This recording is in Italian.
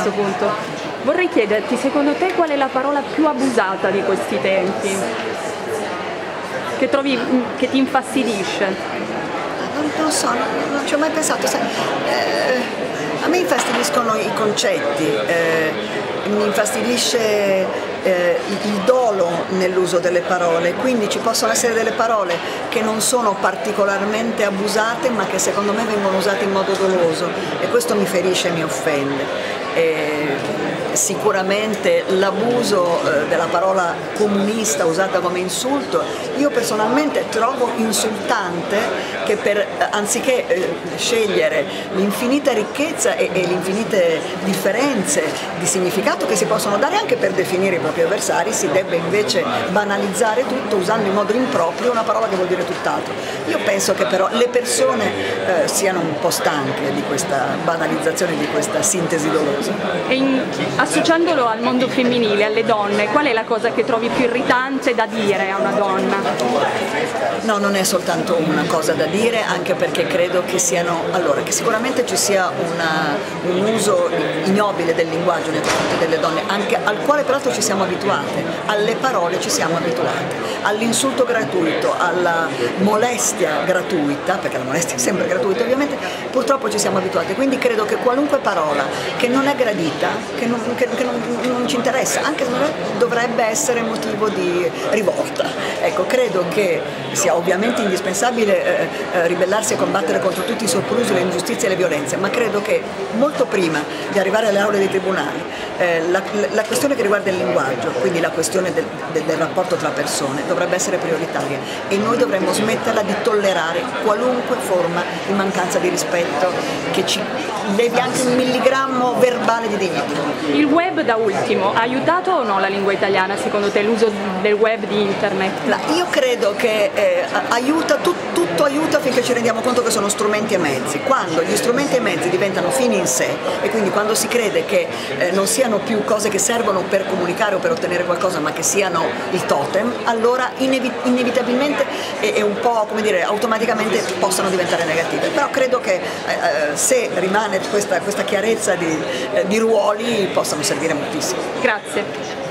questo punto. Vorrei chiederti, secondo te qual è la parola più abusata di questi tempi? Che trovi, che ti infastidisce? Non, non so, non, non, ci ho mai pensato. Sai, eh, a me infastidiscono i concetti, eh, mi infastidisce eh, il dolo nell'uso delle parole, quindi ci possono essere delle parole che non sono particolarmente abusate ma che secondo me vengono usate in modo doloso e questo mi ferisce e mi offende. E sicuramente l'abuso eh, della parola comunista usata come insulto, io personalmente trovo insultante che per, eh, anziché eh, scegliere l'infinita ricchezza e, e le infinite differenze di significato che si possono dare anche per definire i propri avversari, si debba invece banalizzare tutto usando in modo improprio una parola che vuol dire tutt'altro. Io penso che però le persone eh, siano un po' stanche di questa banalizzazione, di questa sintesi dolosa. Associandolo al mondo femminile, alle donne, qual è la cosa che trovi più irritante da dire a una donna? No, non è soltanto una cosa da dire, anche perché credo che siano, allora, che sicuramente ci sia una, un uso ignobile del linguaggio nei confronti delle donne, anche, al quale peraltro ci siamo abituate, alle parole ci siamo abituate, all'insulto gratuito, alla molestia gratuita, perché la molestia è sempre gratuita ovviamente, purtroppo ci siamo abituate, quindi credo che qualunque parola che non è gradita, che non, che, che non, non ci interessa, anche se dovrebbe essere motivo di rivolta. Ecco, credo che sia ovviamente indispensabile eh, eh, ribellarsi e combattere contro tutti i soprusi, le ingiustizie e le violenze, ma credo che molto prima di arrivare alle aule dei tribunali eh, la, la, questione che riguarda il linguaggio, quindi la questione del, del, del rapporto tra persone, dovrebbe essere prioritaria e noi dovremmo smetterla di tollerare qualunque forma di mancanza di rispetto che ci levi anche un milligrammo verbale di dignità. Il web da ultimo ha aiutato o no la lingua italiana secondo te l'uso del web di internet? io credo che eh, aiuta, tu, tutto aiuta finché ci rendiamo conto che sono strumenti e mezzi. Quando gli strumenti e mezzi diventano fini in sé e quindi quando si crede che eh, non siano più cose che servono per comunicare o per ottenere qualcosa ma che siano il totem, allora inevi inevitabilmente e, e, un po' come dire automaticamente possono diventare negative. Però credo che eh, eh se rimane questa, questa chiarezza di, eh, di ruoli possano servire moltissimo. Grazie.